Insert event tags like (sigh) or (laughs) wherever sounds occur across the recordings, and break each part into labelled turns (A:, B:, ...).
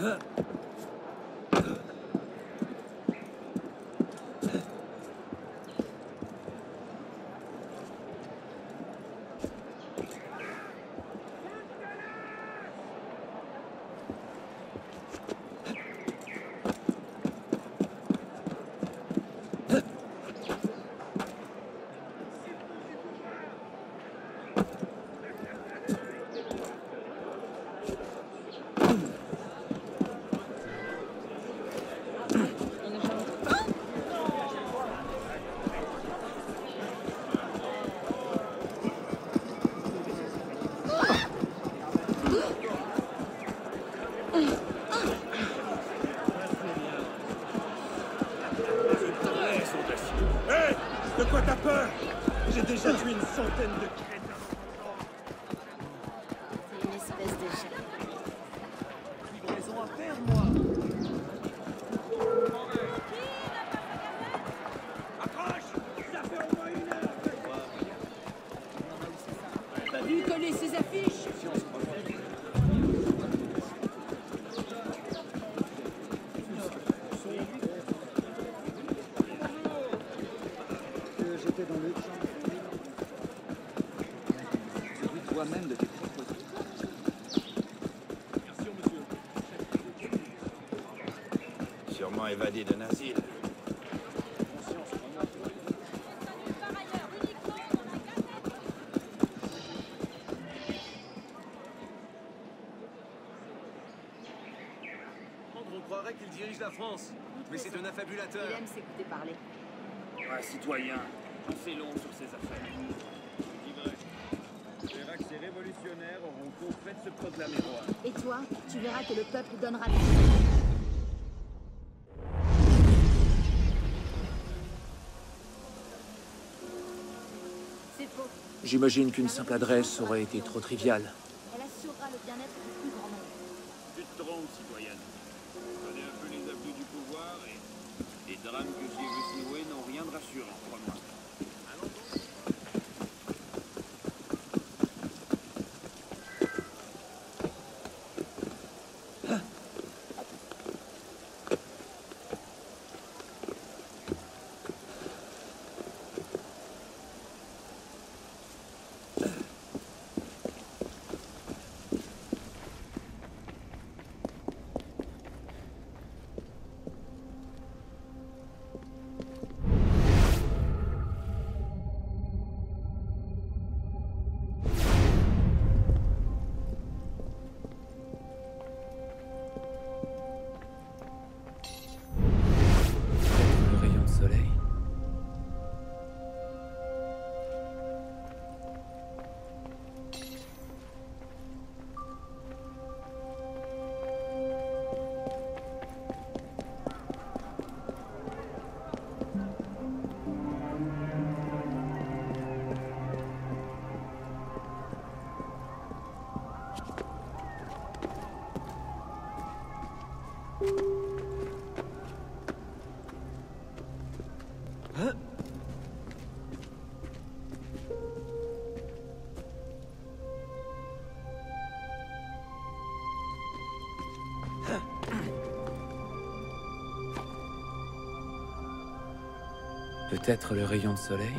A: Hé De quoi t'as peur J'ai déjà tué une centaine de crétins.
B: C'est une espèce de chat.
A: Livraison à faire, moi Approche Ça fait au moins une heure
C: Pas vu coller ses affiches
D: J'étais dans le champ. Toi-même de tes propres
A: Sûrement évadé d'un asile.
E: On croirait qu'il dirige la France. Mais c'est un
B: Il
E: affabulateur.
B: aime s'écouter parler.
A: Ouais, citoyen, on fait long sur ces affaires.
F: Tu verras que ces révolutionnaires se proclamer roi.
B: Et toi, tu verras que le peuple donnera C'est faux.
G: J'imagine qu'une simple adresse aurait été trop triviale. Peut-être le rayon de soleil?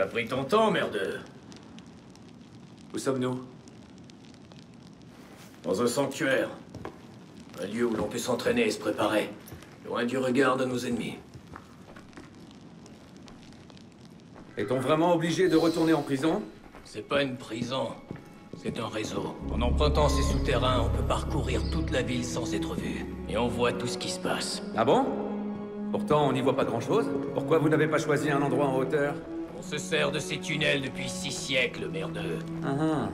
H: T'as pris ton temps, merdeux.
G: Où sommes-nous?
H: Dans un sanctuaire. Un lieu où l'on peut s'entraîner et se préparer. Loin du regard de nos ennemis.
G: Est-on vraiment obligé de retourner en prison?
H: C'est pas une prison. C'est un réseau. En empruntant ces souterrains, on peut parcourir toute la ville sans être vu. Et on voit tout ce qui se passe.
G: Ah bon? Pourtant, on n'y voit pas grand-chose. Pourquoi vous n'avez pas choisi un endroit en hauteur?
H: On se sert de ces tunnels depuis six siècles, merdeux.
G: Ah ah.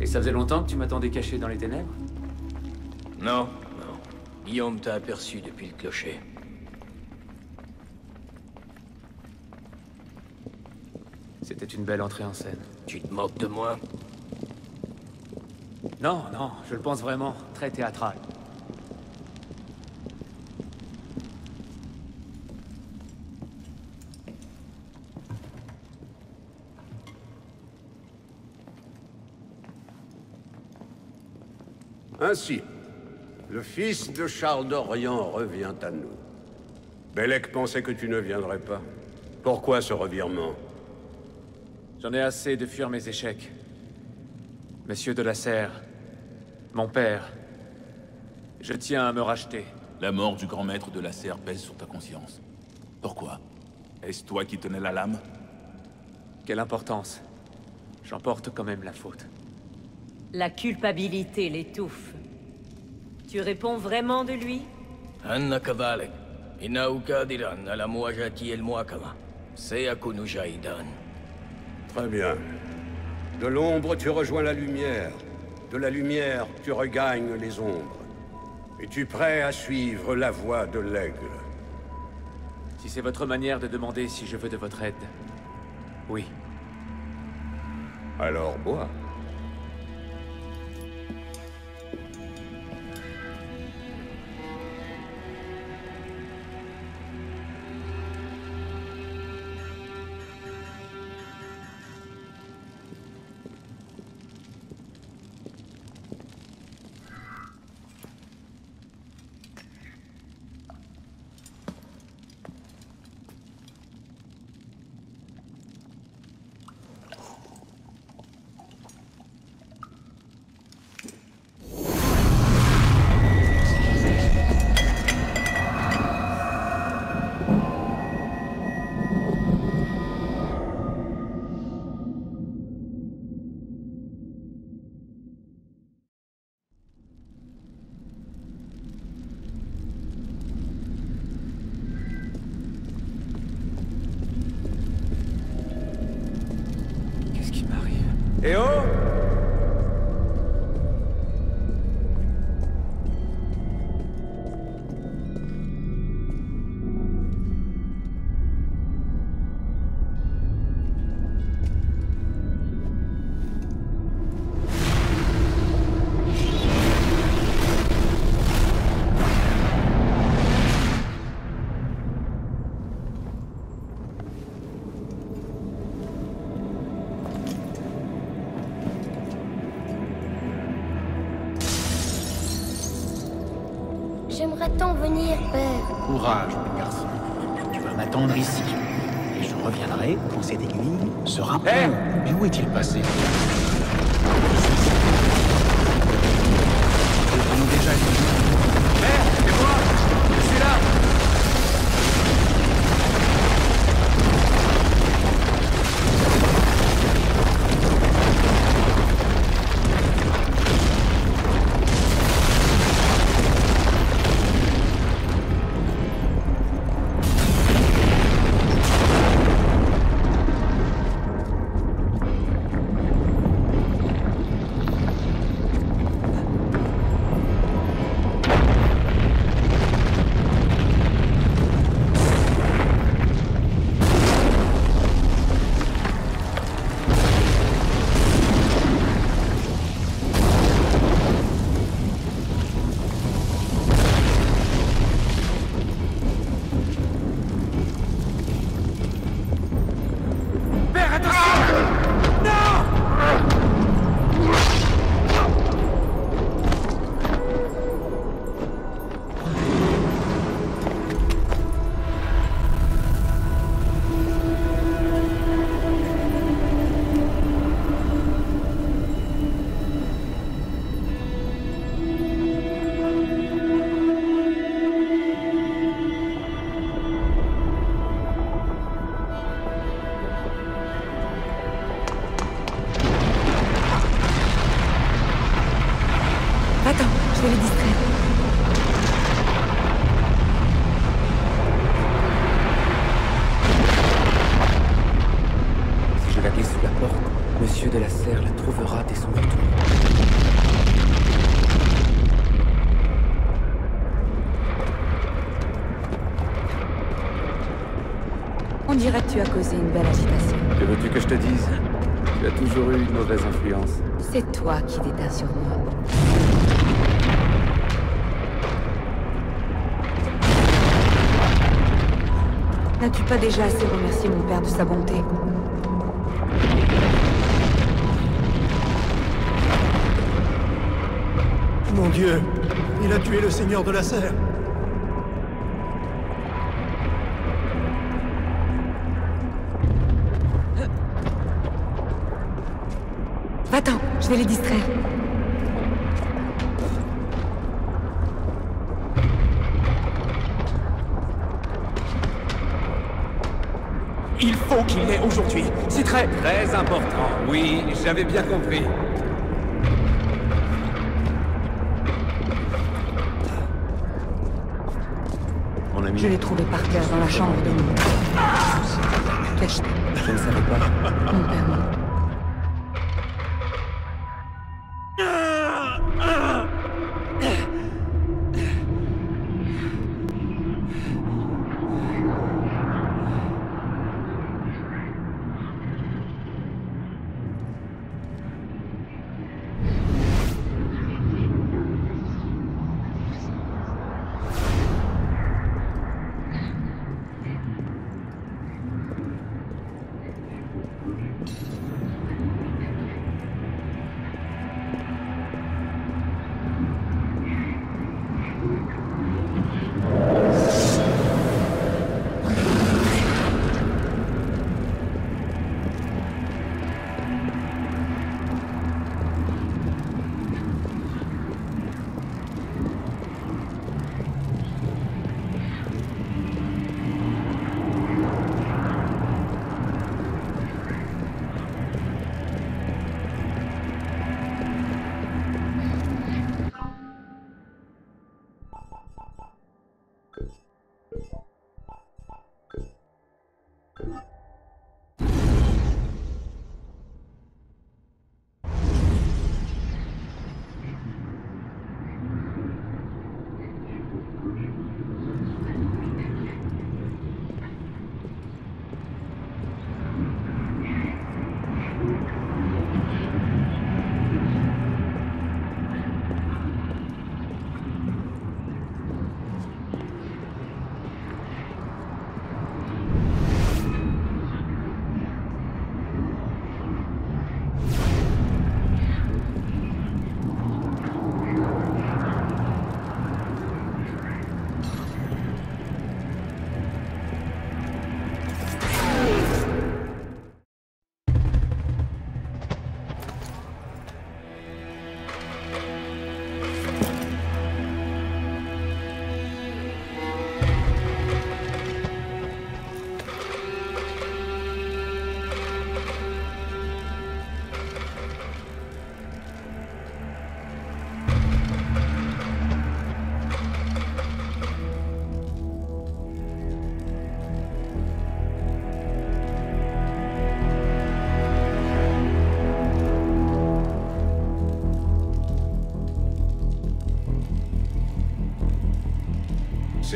G: Et ça faisait longtemps que tu m'attendais caché dans les ténèbres?
H: Non, non. Guillaume t'a aperçu depuis le clocher.
G: C'était une belle entrée en scène.
H: Tu te moques de moi?
G: Non, non, je le pense vraiment. Très théâtral.
I: Ainsi, le fils de Charles d'Orient revient à nous. Bellec pensait que tu ne viendrais pas. Pourquoi ce revirement?
G: J'en ai assez de fuir mes échecs. Monsieur de la Serre, mon père, je tiens à me racheter.
J: La mort du grand maître de la serre pèse sur ta conscience. Pourquoi? Est-ce toi qui tenais la lame?
G: Quelle importance J'en porte quand même la faute.
C: La culpabilité l'étouffe. Tu réponds vraiment de lui?
H: Anna Kavalek. Inaukadiran ala muajati el muakama.
I: Très bien. De l'ombre, tu rejoins la lumière. De la lumière, tu regagnes les ombres. Es-tu prêt à suivre la voie de l'aigle
G: Si c'est votre manière de demander si je veux de votre aide, oui.
I: Alors bois.
K: 에어 vais les distraire.
L: Si je la glisse sous la porte, Monsieur de la Serre la trouvera dès son retour.
K: On dirait que tu as causé une belle agitation.
L: Que veux-tu que je te dise? Tu as toujours eu une mauvaise influence.
K: C'est toi qui déteins sur moi. N'as-tu pas déjà assez remercié mon père de sa bonté
A: Mon Dieu, il a tué le seigneur de la serre.
K: Va-t'en, je vais les distraire.
G: Faut qu'il l'ait aujourd'hui. C'est très, très important. Oui, j'avais bien compris.
L: Mon ami.
K: Je l'ai trouvé par terre dans la chambre de mon père. Cache-toi.
L: Je ne savais pas.
K: Mon père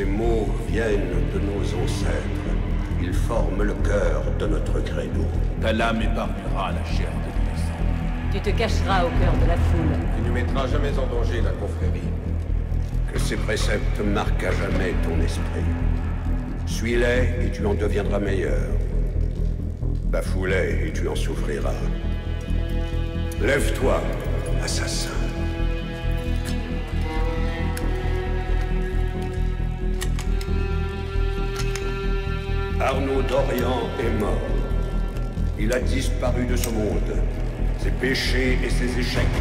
I: Ces mots viennent de nos ancêtres. Ils forment le cœur de notre credo.
J: Ta lame épargnera la chair de l'innocent.
C: Tu te cacheras au cœur de la foule.
M: Tu ne mettras jamais en danger la confrérie.
I: Que ces préceptes marquent à jamais ton esprit. Suis-les et tu en deviendras meilleur. Bafoue-les et tu en souffriras. Lève-toi, assassin. Arnaud d'Orient est mort. Il a disparu de ce monde. Ses péchés et ses échecs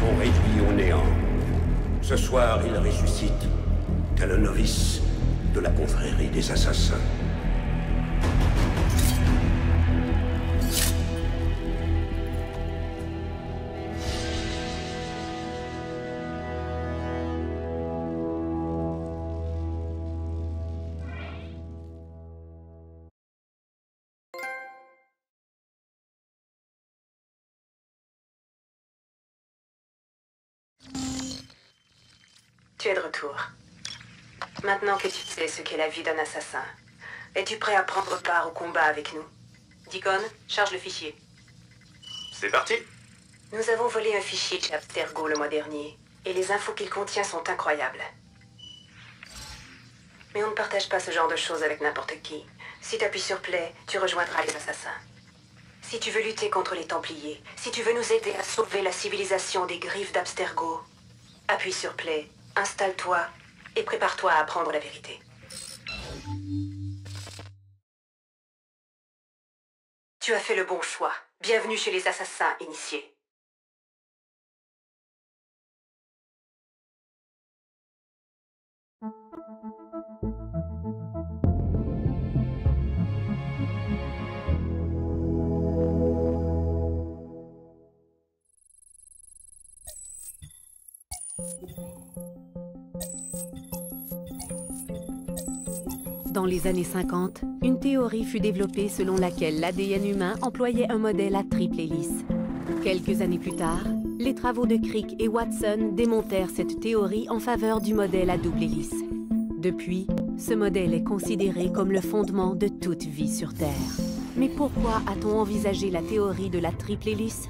I: sont réduits au néant. Ce soir, il ressuscite, tel un novice de la confrérie des assassins.
N: Tu es de retour. Maintenant que tu sais ce qu'est la vie d'un assassin, es-tu prêt à prendre part au combat avec nous? Deacon, charge le fichier.
O: C'est parti
N: Nous avons volé un fichier chez Abstergo le mois dernier, et les infos qu'il contient sont incroyables. Mais on ne partage pas ce genre de choses avec n'importe qui. Si tu appuies sur Play, tu rejoindras les assassins. Si tu veux lutter contre les Templiers, si tu veux nous aider à sauver la civilisation des griffes d'Abstergo, appuie sur Play, installe-toi et prépare-toi à apprendre la vérité. Tu as fait le bon choix. Bienvenue chez les assassins initiés.
P: Dans les années 50, une théorie fut développée selon laquelle l'ADN humain employait un modèle à triple hélice. Quelques années plus tard, les travaux de Crick et Watson démontèrent cette théorie en faveur du modèle à double hélice. Depuis, ce modèle est considéré comme le fondement de toute vie sur Terre. Mais pourquoi a-t-on envisagé la théorie de la triple hélice?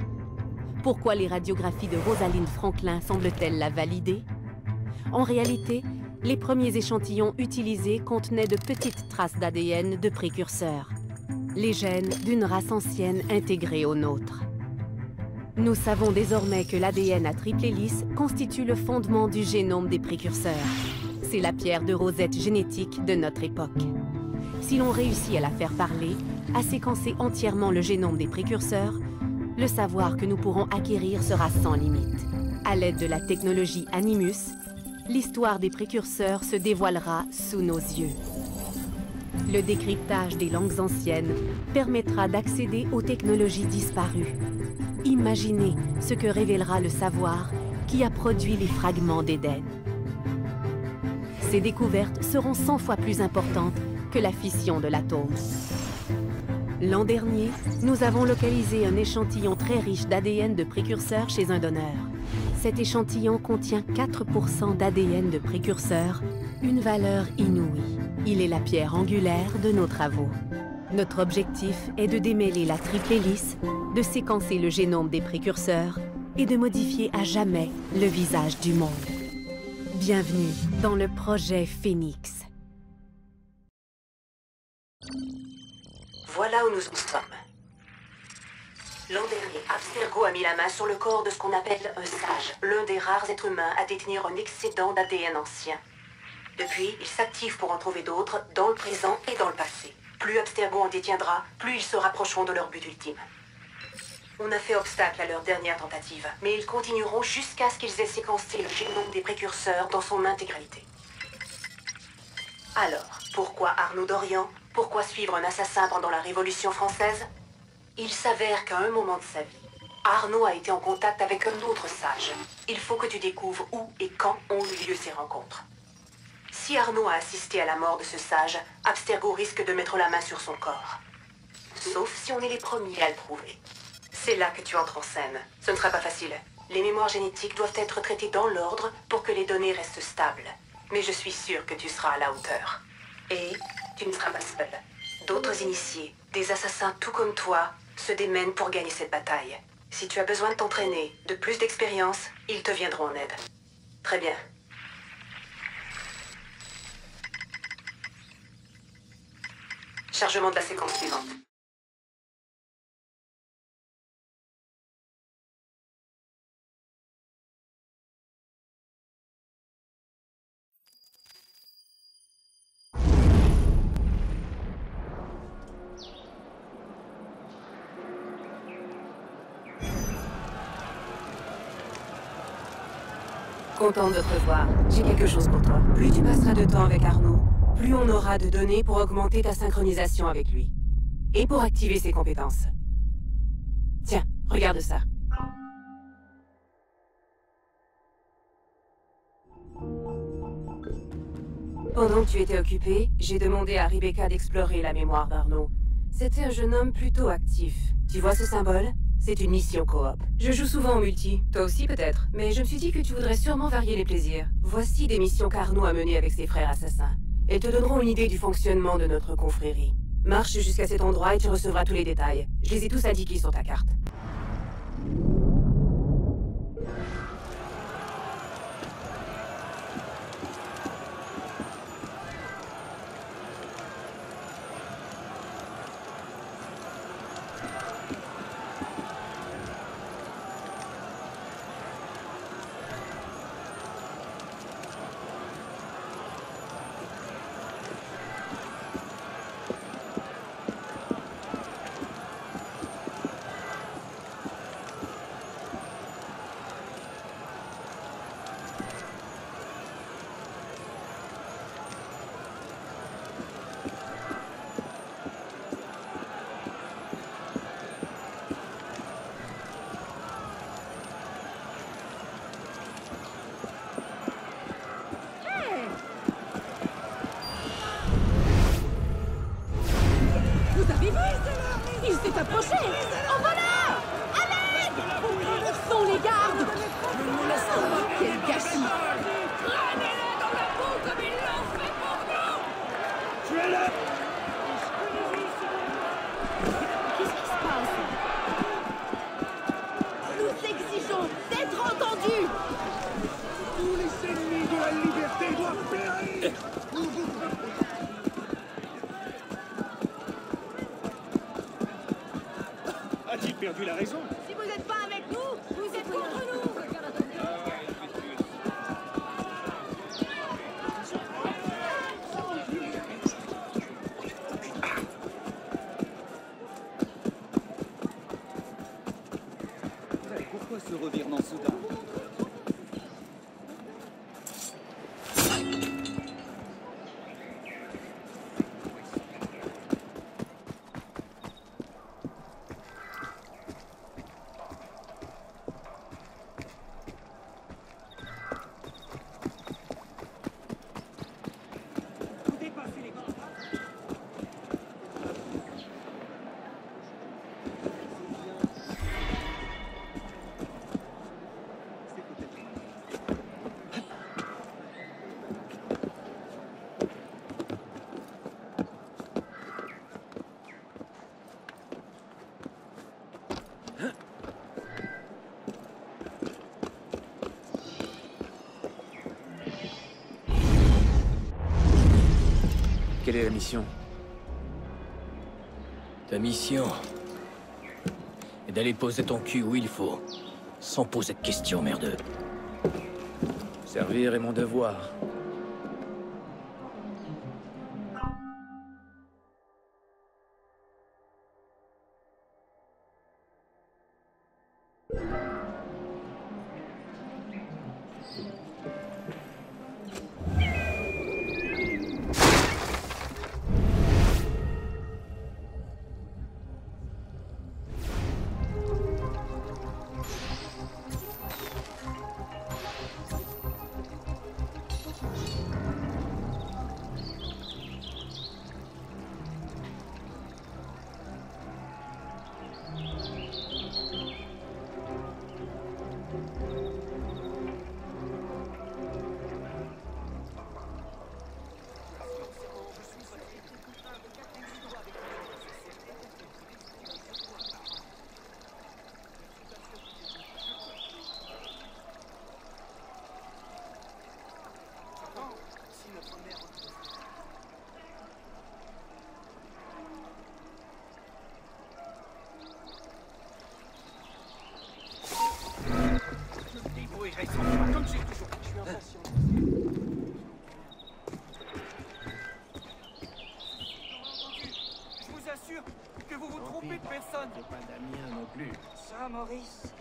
P: Pourquoi les radiographies de Rosalind Franklin semblent-elles la valider? En réalité, les premiers échantillons utilisés contenaient de petites traces d'ADN de précurseurs, les gènes d'une race ancienne intégrée aux nôtres. Nous savons désormais que l'ADN à triple hélice constitue le fondement du génome des précurseurs. C'est la pierre de rosette génétique de notre époque. Si l'on réussit à la faire parler, à séquencer entièrement le génome des précurseurs, le savoir que nous pourrons acquérir sera sans limite. À l'aide de la technologie Animus, l'histoire des précurseurs se dévoilera sous nos yeux. Le décryptage des langues anciennes permettra d'accéder aux technologies disparues. Imaginez ce que révélera le savoir qui a produit les fragments d'Éden. Ces découvertes seront 100 fois plus importantes que la fission de l'atome. L'an dernier, nous avons localisé un échantillon très riche d'ADN de précurseurs chez un donneur. Cet échantillon contient 4% d'ADN de précurseurs, une valeur inouïe. Il est la pierre angulaire de nos travaux. Notre objectif est de démêler la triple hélice, de séquencer le génome des précurseurs et de modifier à jamais le visage du monde. Bienvenue dans le projet Phoenix.
N: Voilà où nous en sommes. L'an dernier, Abstergo a mis la main sur le corps de ce qu'on appelle un sage, l'un des rares êtres humains à détenir un excédent d'ADN ancien. Depuis, il s'active pour en trouver d'autres, dans le présent et dans le passé. Plus Abstergo en détiendra, plus ils se rapprocheront de leur but ultime. On a fait obstacle à leur dernière tentative, mais ils continueront jusqu'à ce qu'ils aient séquencé le génome des précurseurs dans son intégralité. Alors, pourquoi Arnaud Dorian? Pourquoi suivre un assassin pendant la Révolution française? Il s'avère qu'à un moment de sa vie, Arnaud a été en contact avec un autre sage. Il faut que tu découvres où et quand ont eu lieu ces rencontres. Si Arnaud a assisté à la mort de ce sage, Abstergo risque de mettre la main sur son corps. Sauf si on est les premiers à le prouver. C'est là que tu entres en scène. Ce ne sera pas facile. Les mémoires génétiques doivent être traitées dans l'ordre pour que les données restent stables. Mais je suis sûre que tu seras à la hauteur. Et tu ne seras pas seul. D'autres initiés, des assassins tout comme toi, se démènent pour gagner cette bataille. Si tu as besoin de t'entraîner, de plus d'expérience, ils te viendront en aide. Très bien. Chargement de la séquence suivante.
Q: Contente de te revoir. J'ai quelque chose pour toi. Plus tu passeras de temps avec Arnaud, plus on aura de données pour augmenter ta synchronisation avec lui. Et pour activer ses compétences. Tiens, regarde ça. Pendant que tu étais occupé, j'ai demandé à Rebecca d'explorer la mémoire d'Arnaud. C'était un jeune homme plutôt actif. Tu vois ce symbole?
N: C'est une mission coop. Je joue souvent en multi, toi aussi peut-être, mais je me suis dit que tu voudrais sûrement varier les plaisirs. Voici des missions qu'Arnaud a menées avec ses frères assassins. Elles te donneront une idée du fonctionnement de notre confrérie. Marche jusqu'à cet endroit et tu recevras tous les détails. Je les ai tous indiqués sur ta carte.
B: Il s'est approché À l'aide Où sont les gardes Ne nous laisse pas Quel gâchis
A: Traînez-les dans la boue comme ils l'ont fait pour nous Tuez-le
B: Qu'est-ce qui se passe Nous exigeons d'être entendus
A: Tous les ennemis de la liberté doivent périr A-t-il perdu la raison
B: Si vous n'êtes pas avec nous, vous êtes contre nous
R: Pourquoi ce revirement soudain
A: Vous dépassez les bornes
G: Quelle est la mission
H: Ta mission est d'aller poser ton cul où il faut, sans poser de questions, merdeux.
G: Servir est mon devoir.
A: Personne.
S: pas Damien non plus.
A: Ça, Maurice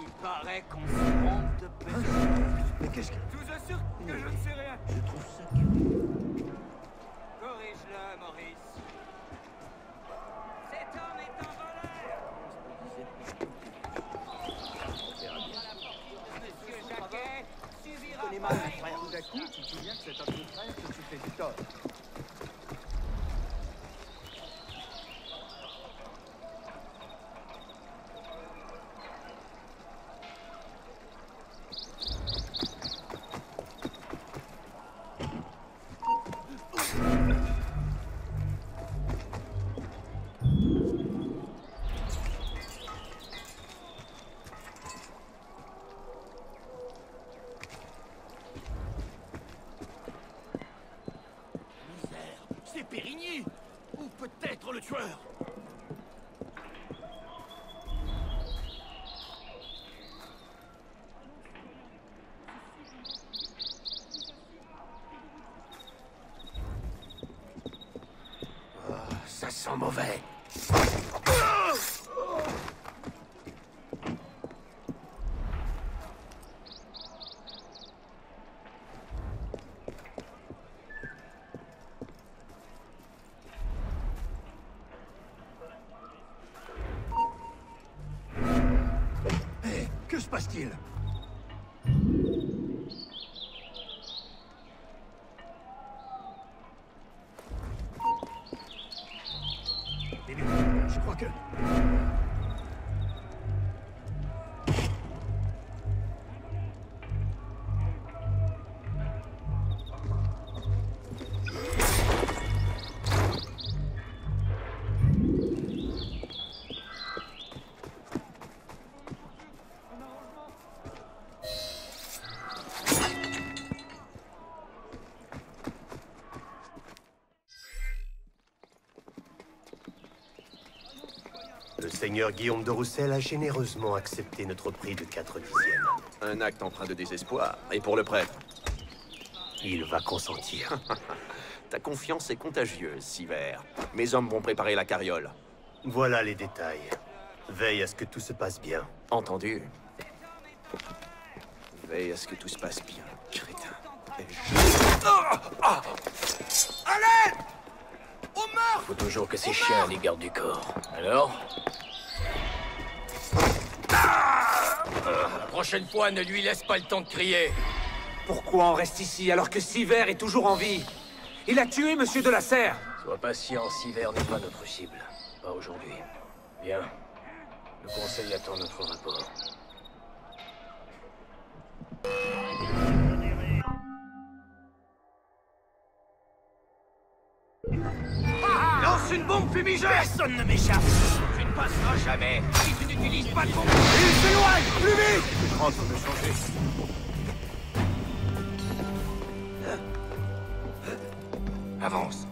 A: Il paraît qu'on se trompe de personne.
S: Mais qu'est-ce que... mauvais. Le seigneur Guillaume de Roussel a généreusement accepté notre prix de 4 dixièmes.
O: Un acte empreint de désespoir. Et pour le prêtre?
S: Il va consentir. (laughs)
O: Ta confiance est contagieuse, Siver. Mes hommes vont préparer la carriole.
S: Voilà les détails. Veille à ce que tout se passe bien.
O: Entendu. Veille à ce que tout se passe bien, crétin. Et je-
H: Allez Faut toujours que ces chiens les gardent du corps. Alors? Prochaine fois, ne lui laisse pas le temps de crier.
G: Pourquoi on reste ici alors que Siver est toujours en vie? Il a tué Monsieur de la Serre
H: Sois patient, Siver n'est pas notre cible. Pas aujourd'hui. Bien. Le conseil attend notre rapport.
A: Lance une bombe fumigène Personne ne m'échappe Tu ne passeras jamais si tu n'utilises pas de bombe
S: Il s'éloigne Plus vite
A: En train de changer. Avance.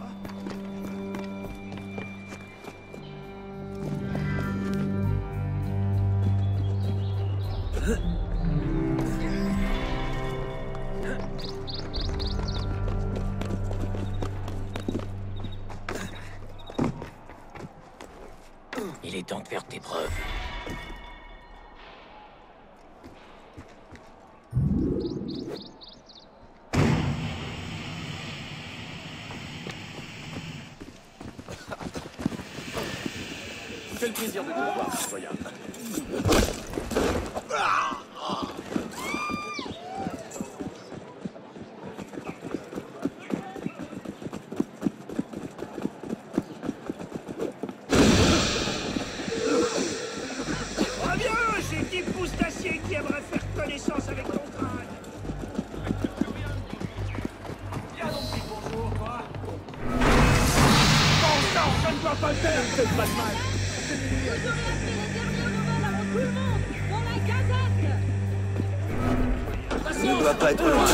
A: Pas le faire, c'est pas de mal.
B: Vous aurez appris les dernières nouvelles avant tout le monde Dans la gazette
S: Il ne doit pas être loin.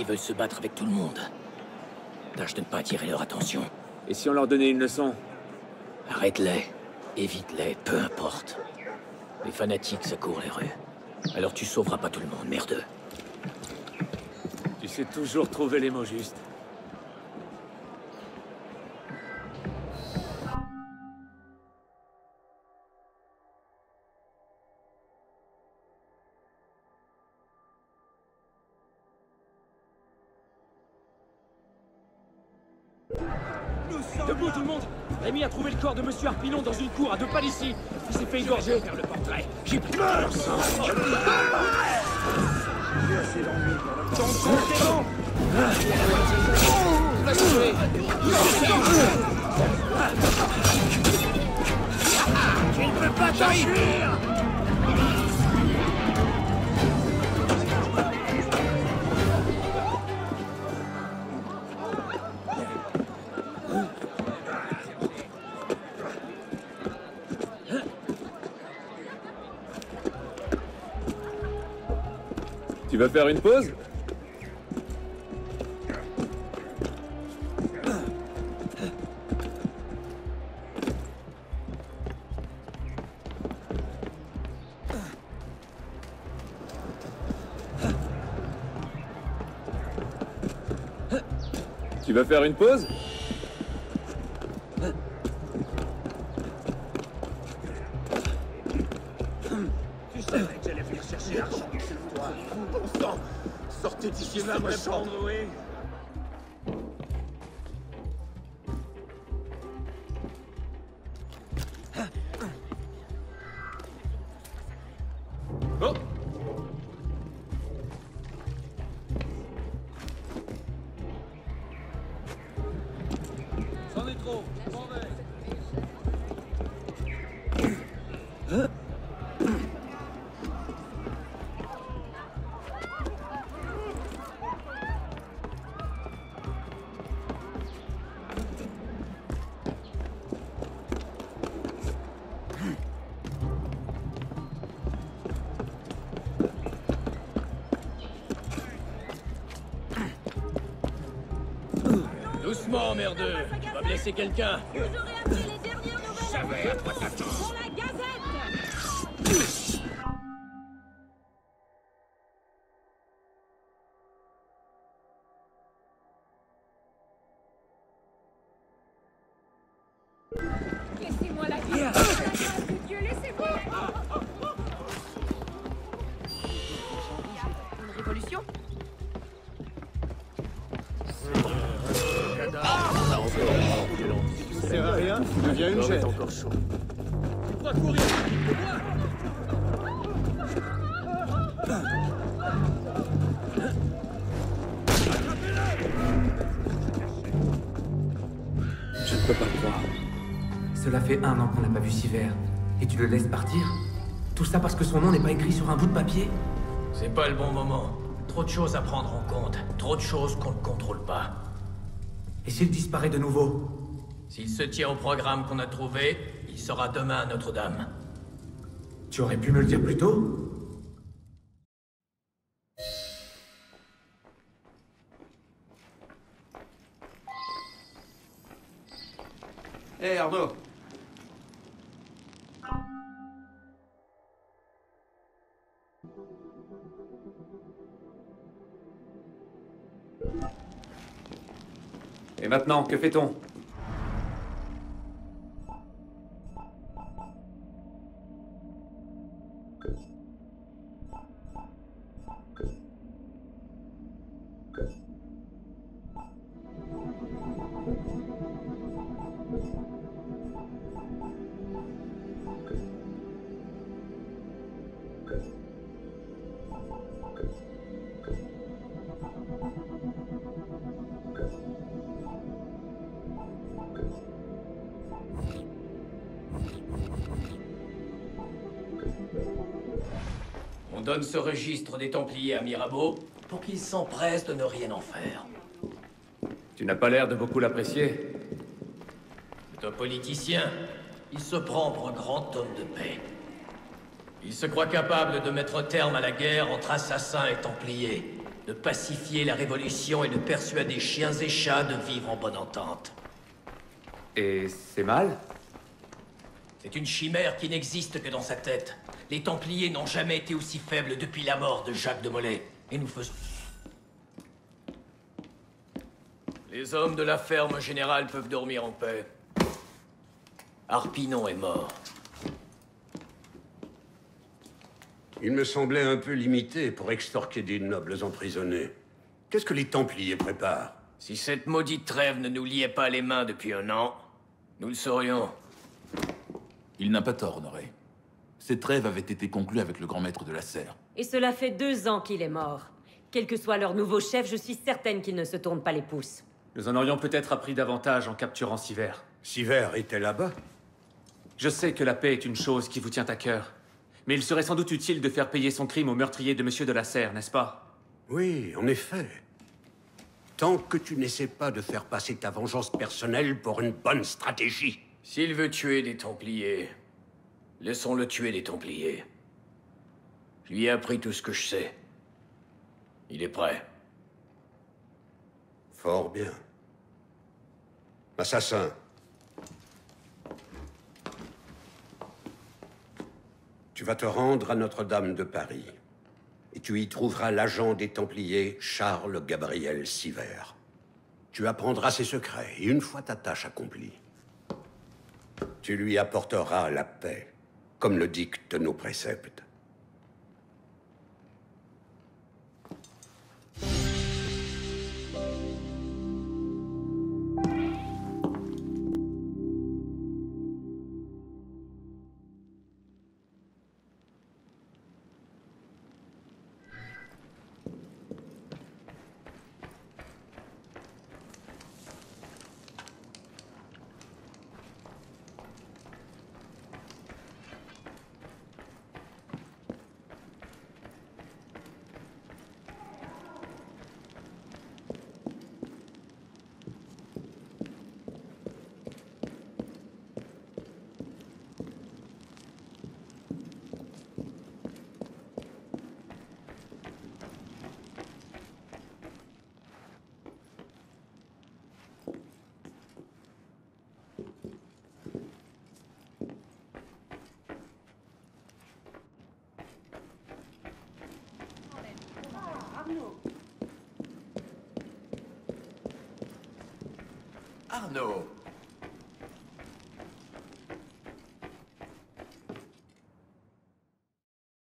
H: Veulent se battre avec tout le monde. Tâche de ne pas attirer leur attention.
G: Et si on leur donnait une leçon
H: Arrête-les. Évite-les, peu importe. Les fanatiques, ça court les rues. Alors tu sauveras pas tout le monde, merdeux.
G: Tu sais toujours trouver les mots justes.
T: Debout tout le monde Rémi a trouvé le corps de Monsieur Harpinon dans une cour à deux pas d'ici. Il s'est fait égorger. faire le portrait. J'ai tomber Tu ne peux pas t'enfuir
G: veux faire une pause Tu veux faire une pause
A: Sortez d'ici,
T: vas me
A: répondre, oui.
H: Blesser quelqu'un
E: tu deviens une gêne.
T: encore chaud.
E: Tu crois courir
L: Je ne peux pas le croire. Cela fait un an qu'on n'a pas vu Siver. Et tu le laisses partir Tout ça parce que son nom n'est pas écrit sur un bout de papier
H: C'est pas le bon moment. Trop de choses à prendre en compte. Trop de choses qu'on ne contrôle pas.
L: Et s'il disparaît de nouveau
H: S'il se tient au programme qu'on a trouvé, il sera demain à Notre-Dame.
L: Tu aurais pu me le dire plus tôt?
O: Hé Arnaud.
G: Et maintenant, que fait-on?
H: On donne ce registre des Templiers à Mirabeau pour qu'il s'empresse de ne rien en faire.
G: Tu n'as pas l'air de beaucoup l'apprécier.
H: C'est un politicien. Il se prend pour un grand homme de paix. Il se croit capable de mettre un terme à la guerre entre assassins et templiers, de pacifier la révolution et de persuader chiens et chats de vivre en bonne entente.
G: Et c'est mal?
H: C'est une chimère qui n'existe que dans sa tête. Les Templiers n'ont jamais été aussi faibles depuis la mort de Jacques de Molay. Et nous faisons... Les hommes de la ferme générale peuvent dormir en paix. Harpinon est mort.
I: Il me semblait un peu limité pour extorquer des nobles emprisonnés. Qu'est-ce que les Templiers préparent?
H: Si cette maudite trêve ne nous liait pas les mains depuis un an, nous le saurions.
J: Il n'a pas tort, Honoré. Cette trêve avait été conclue avec le grand maître de la serre.
C: Et cela fait deux ans qu'il est mort. Quel que soit leur nouveau chef, je suis certaine qu'ils ne se tournent pas les pouces.
G: Nous en aurions peut-être appris davantage en capturant Siver.
I: Siver était là-bas
G: Je sais que la paix est une chose qui vous tient à cœur. Mais il serait sans doute utile de faire payer son crime au meurtrier de Monsieur de la Serre, n'est-ce pas?
I: Oui, en effet. Tant que tu n'essaies pas de faire passer ta vengeance personnelle pour une bonne stratégie.
H: S'il veut tuer des Templiers, laissons-le tuer des Templiers. Je lui ai appris tout ce que je sais. Il est prêt.
I: Fort bien. Assassin. Tu vas te rendre à Notre-Dame de Paris. Et tu y trouveras l'agent des Templiers, Charles Gabriel Siver. Tu apprendras ses secrets, et une fois ta tâche accomplie, tu lui apporteras la paix, comme le dictent nos préceptes.